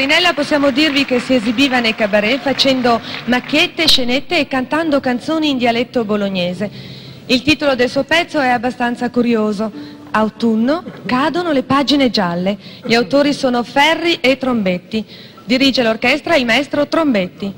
Trinella possiamo dirvi che si esibiva nei cabaret facendo macchiette, scenette e cantando canzoni in dialetto bolognese. Il titolo del suo pezzo è abbastanza curioso. Autunno, cadono le pagine gialle. Gli autori sono Ferri e Trombetti. Dirige l'orchestra il maestro Trombetti.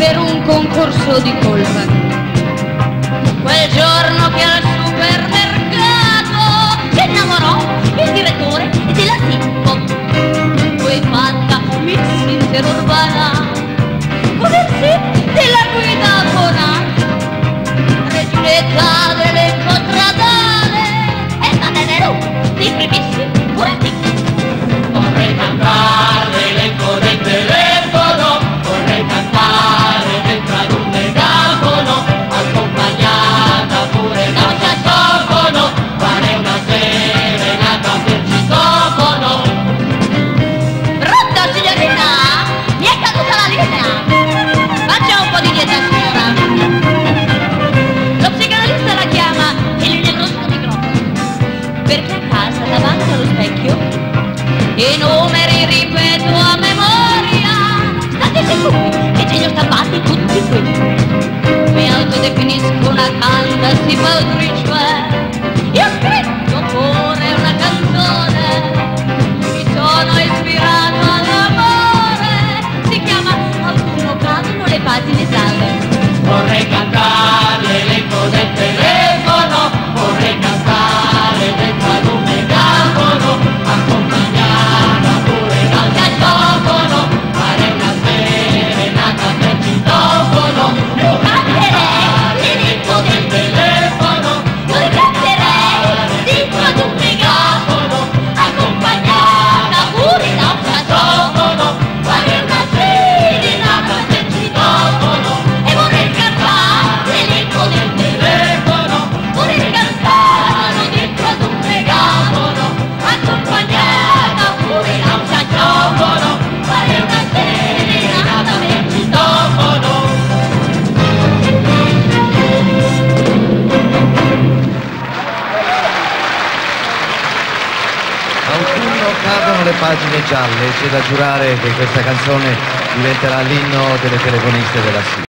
Per un concorso di colpa. Quel giorno che al supermercato si innamorò il direttore della Tippo. Poi fatta mix interurbana davanti allo specchio i numeri ripeto a memoria. State sicuri che ce li ho stampati tutti qui. Mi autodefinisco una fantasy autrice. Io ho scritto pure una canzone. Mi sono ispirato all'amore. Si chiama Autunno cadono le pagine gialle. Vorrei cantare Autunno cadono le pagine gialle, c'è da giurare che questa canzone diventerà l'inno delle telefoniste della SIA.